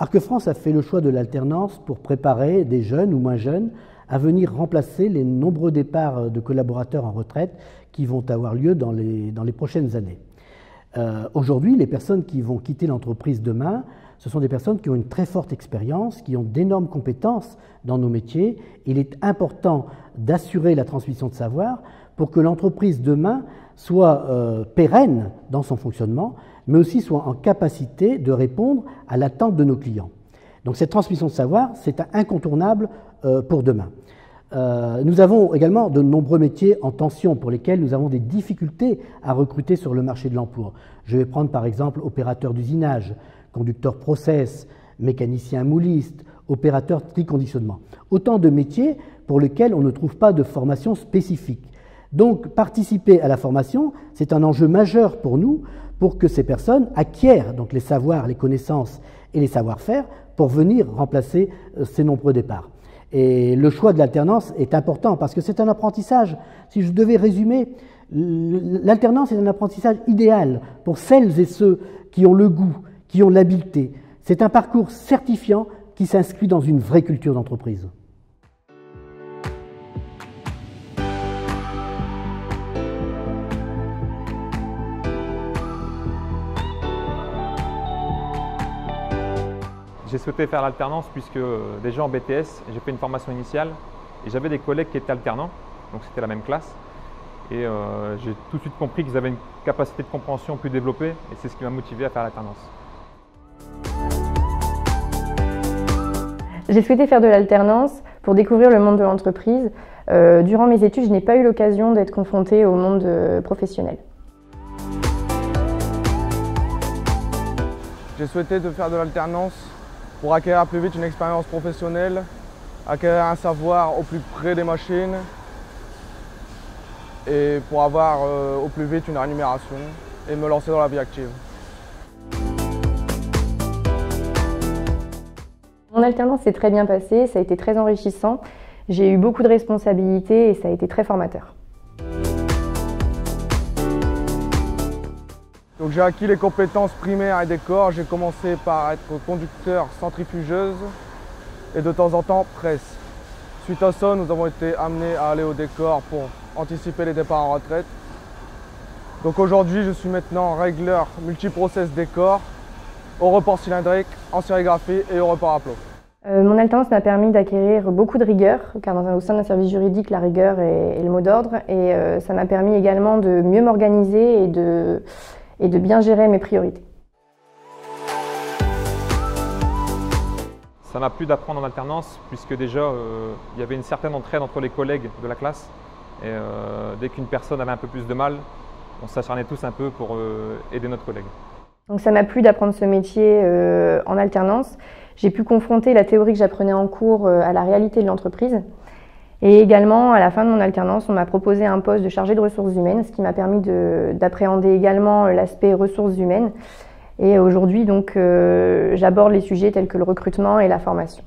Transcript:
Arc France a fait le choix de l'alternance pour préparer des jeunes ou moins jeunes à venir remplacer les nombreux départs de collaborateurs en retraite qui vont avoir lieu dans les, prochaines années. Euh, Aujourd'hui, les personnes qui vont quitter l'entreprise demain, ce sont des personnes qui ont une très forte expérience, qui ont d'énormes compétences dans nos métiers. Il est important d'assurer la transmission de savoir pour que l'entreprise demain soit euh, pérenne dans son fonctionnement, mais aussi soit en capacité de répondre à l'attente de nos clients. Donc cette transmission de savoir, c'est incontournable euh, pour demain. Euh, nous avons également de nombreux métiers en tension pour lesquels nous avons des difficultés à recruter sur le marché de l'emploi. Je vais prendre par exemple opérateur d'usinage, conducteur process, mécanicien mouliste, opérateur triconditionnement. Autant de métiers pour lesquels on ne trouve pas de formation spécifique. Donc participer à la formation, c'est un enjeu majeur pour nous pour que ces personnes acquièrent donc les savoirs, les connaissances et les savoir-faire pour venir remplacer euh, ces nombreux départs. Et le choix de l'alternance est important parce que c'est un apprentissage. Si je devais résumer, l'alternance est un apprentissage idéal pour celles et ceux qui ont le goût, qui ont l'habileté. C'est un parcours certifiant qui s'inscrit dans une vraie culture d'entreprise. J'ai souhaité faire l'alternance puisque euh, déjà en BTS, j'ai fait une formation initiale et j'avais des collègues qui étaient alternants, donc c'était la même classe. Et euh, j'ai tout de suite compris qu'ils avaient une capacité de compréhension plus développée et c'est ce qui m'a motivé à faire l'alternance. J'ai souhaité faire de l'alternance pour découvrir le monde de l'entreprise. Euh, durant mes études, je n'ai pas eu l'occasion d'être confrontée au monde professionnel. J'ai souhaité de faire de l'alternance pour acquérir plus vite une expérience professionnelle, acquérir un savoir au plus près des machines et pour avoir euh, au plus vite une rémunération et me lancer dans la vie active. Mon alternance s'est très bien passée, ça a été très enrichissant. J'ai eu beaucoup de responsabilités et ça a été très formateur. Donc j'ai acquis les compétences primaires et des. J'ai commencé par être conducteur centrifugeuse et de temps en temps presse. Suite à ça, nous avons été amenés à aller au décor pour anticiper les départs en retraite. Donc aujourd'hui, je suis maintenant régleur multiprocess décor au report cylindrique, en sérigraphie et au report à plomb. Euh, mon alternance m'a permis d'acquérir beaucoup de rigueur, car dans, au sein d'un service juridique, la rigueur est, le mot d'ordre, et euh, ça m'a permis également de mieux m'organiser et de, et de bien gérer mes priorités. Ça m'a plu d'apprendre en alternance puisque déjà euh, il y avait une certaine entraide entre les collègues de la classe et dès qu'une personne avait un peu plus de mal, on s'acharnait tous un peu pour aider notre collègue. Donc ça m'a plu d'apprendre ce métier en alternance. J'ai pu confronter la théorie que j'apprenais en cours à la réalité de l'entreprise. Et également, à la fin de mon alternance, on m'a proposé un poste de chargé de ressources humaines, ce qui m'a permis d'appréhender également l'aspect ressources humaines. Et aujourd'hui, donc, euh, j'aborde les sujets tels que le recrutement et la formation.